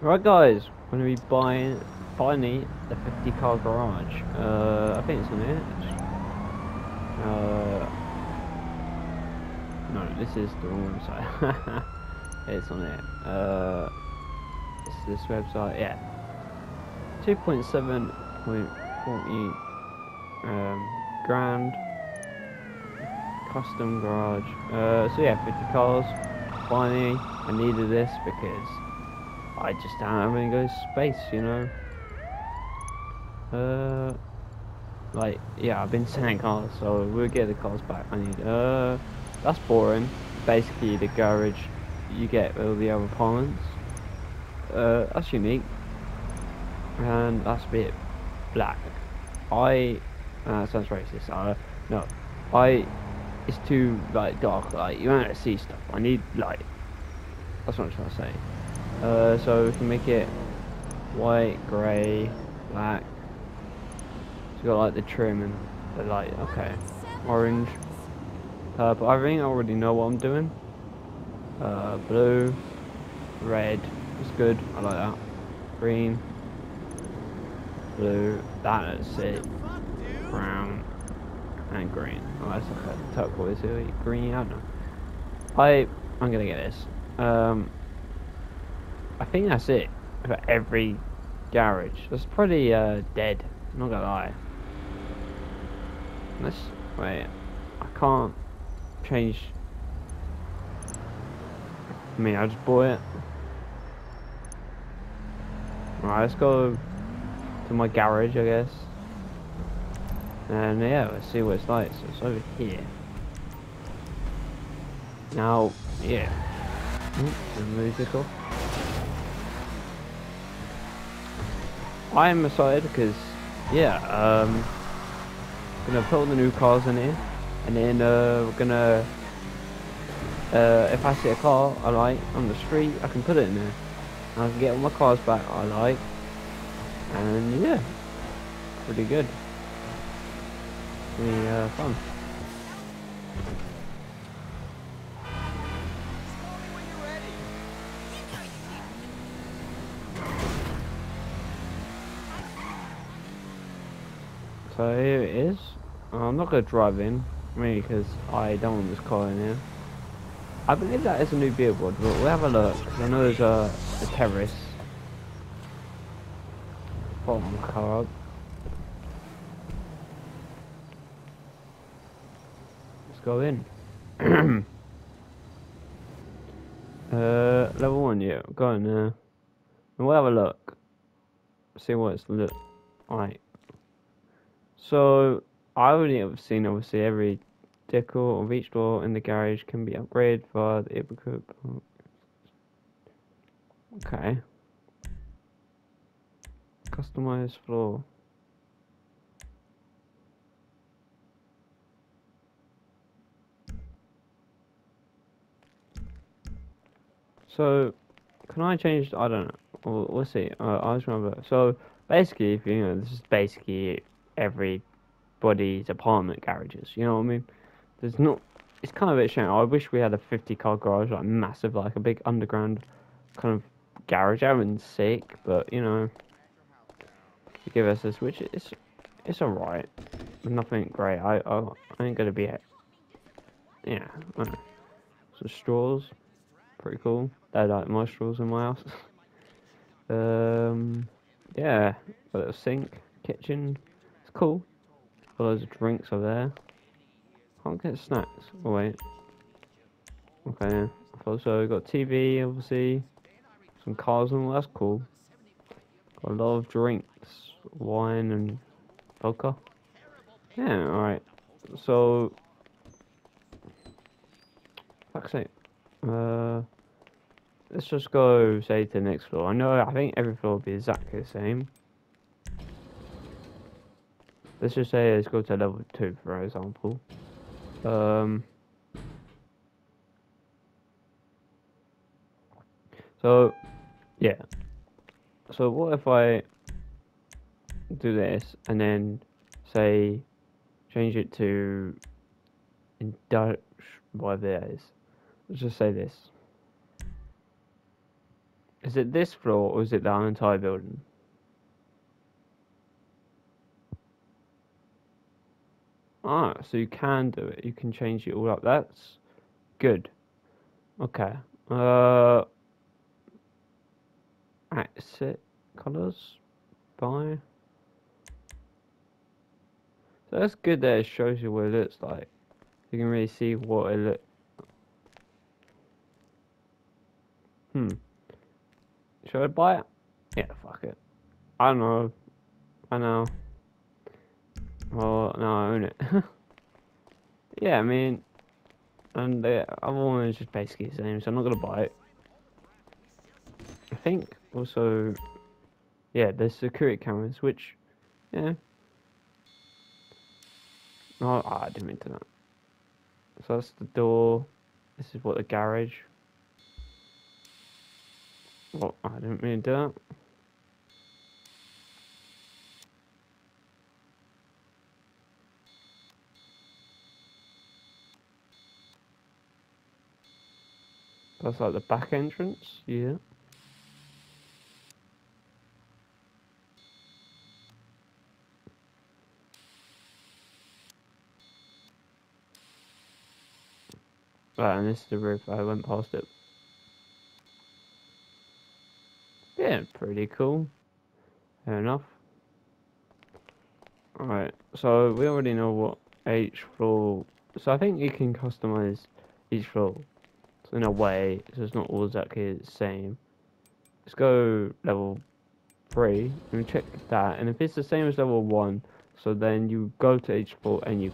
Right guys, I'm going to be buying finally the 50 car garage. Uh, I think it's on it. Uh, no, this is the wrong website. it's on it. Uh, it's this website, yeah. 2.7.40 um, grand custom garage. Uh, so yeah, 50 cars. Finally, I needed this because I just don't have any good space, you know. Uh, like yeah, I've been selling cars, so we'll get the cars back. I need. Uh, that's boring. Basically, the garage you get all the other parts. Uh, that's unique, and that's a bit black. I. Uh, sounds racist. Uh, no, I. It's too like dark. Like you don't see stuff. I need light. That's what I'm trying to say. Uh, so we can make it white, grey, black. It's got like the trim and the light. Okay, orange, purple. I think I already know what I'm doing. Uh, blue, red. It's good. I like that. Green, blue. That is it. Brown and green. Oh, that's like a turquoise. Green. I don't know. I I'm gonna get this. Um, I think that's it for every garage. That's pretty uh, dead. I'm not gonna lie. Let's wait. I can't change. I mean, I just bought it. Alright, let's go to my garage, I guess. And yeah, let's see what it's like. So it's over here. Now, yeah. Oops, musical. I am excited because, yeah, um, gonna put all the new cars in here, and then uh, we're gonna, uh, if I see a car I like on the street, I can put it in there. And I can get all my cars back I like, and yeah, pretty good. Pretty uh, fun. So here it is. I'm not going to drive in, really, because I don't want this car in here. I believe that is a new billboard, but we'll have a look. I know there's a, a terrace. Bottom car up. Let's go in. uh, level one, yeah. Go in there. And we'll have a look. See what it's look like. So I already have seen obviously every decor of each door in the garage can be upgraded via the Ibuku. Okay. Customized floor. So, can I change? I don't know. Well, we'll see. Uh, I just remember. So, basically, if you know, this is basically everybody's apartment garages. You know what I mean? There's not. It's kind of a shame. I wish we had a 50 car garage, like massive, like a big underground kind of garage. I would sick, but you know, to give us this, which is it's alright. Nothing great. I I, I ain't gonna be. At. Yeah. Don't. Some straws, pretty cool. They're like my straws in my house. um, yeah, a little sink, kitchen, cool. Loads of drinks over there. Can't get snacks. Oh wait. Okay. Also got TV, obviously. Some cars and all. That's cool. Got a lot of drinks, wine and vodka. Yeah. All right. So. Fuck's sake. Uh. Let's just go say to the next floor. I know. I think every floor will be exactly the same. Let's just say let's go to level 2 for example. Um, so, yeah. So what if I do this and then say change it to in Dutch whatever that is. Let's just say this. Is it this floor or is it the entire building? Ah, so you can do it. You can change it all up. That's good. Okay. Uh, exit colors. Buy. So that's good that it shows you what it looks like. You can really see what it looks. Hmm. Should I buy it? Yeah, fuck it. I don't know. I know. Well, no, I own it. yeah, I mean, and the other one is just basically the same, so I'm not gonna buy it. I think also, yeah, there's security cameras, which, yeah. Oh, oh I didn't mean to that. So that's the door. This is what the garage. Well, I didn't mean to do that. That's like the back entrance, yeah. Right, and this is the roof. I went past it. Yeah, pretty cool. Fair enough. Alright, so we already know what each floor... So I think you can customize each floor in a way, so it's not all exactly the same. Let's go level 3 and check that, and if it's the same as level 1, so then you go to each floor and you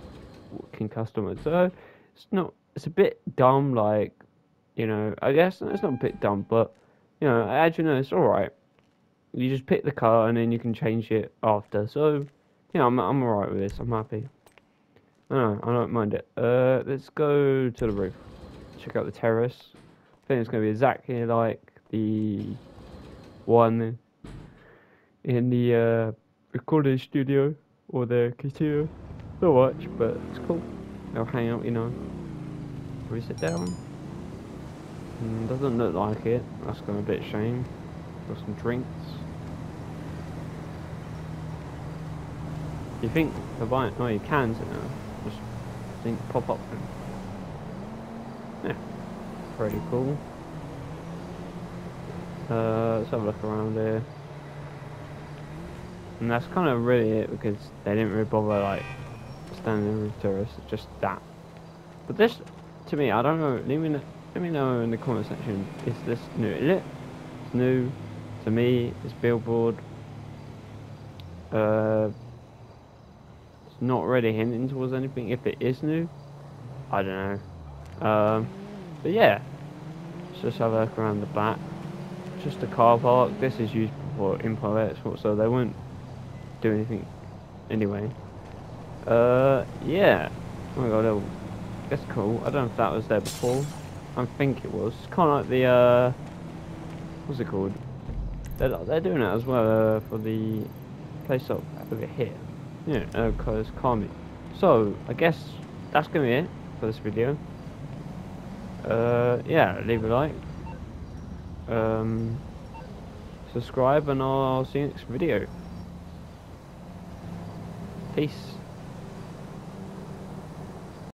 can customize. So it's not it's a bit dumb, like, you know, I guess it's not a bit dumb, but, you know, as you know, it's alright. You just pick the car and then you can change it after. So, you know, I'm, I'm alright with this. I'm happy. I don't, I don't mind it. Uh, let's go to the roof. Check out the terrace. I think it's going to be exactly like the one in the uh, recording studio or the casino. Not much, but it's cool. They'll hang out, you know. We sit down? Mm, doesn't look like it. That's going to be a bit shame. Got some drinks. You think the buy oh you can sit now. Just think pop up. Pretty cool. Uh let's have a look around here. And that's kind of really it because they didn't really bother like standing with tourists, it's just that. But this to me, I don't know. Let me let me know in the comment section. Is this new? Is it? It's new to me. It's billboard. Uh, it's not really hinting towards anything. If it is new, I don't know. Um, but yeah, let's just have a look around the back. Just a car park. This is used for import export, so they won't do anything anyway. Uh, yeah. Oh my god, that's cool. I don't know if that was there before. I think it was. Kind of like the, uh, what's it called? They're, they're doing it as well uh, for the place up over here. Yeah, because uh, Kami. So, I guess that's going to be it for this video. Uh, yeah, leave a like. Um, subscribe and I'll see you next video. Peace.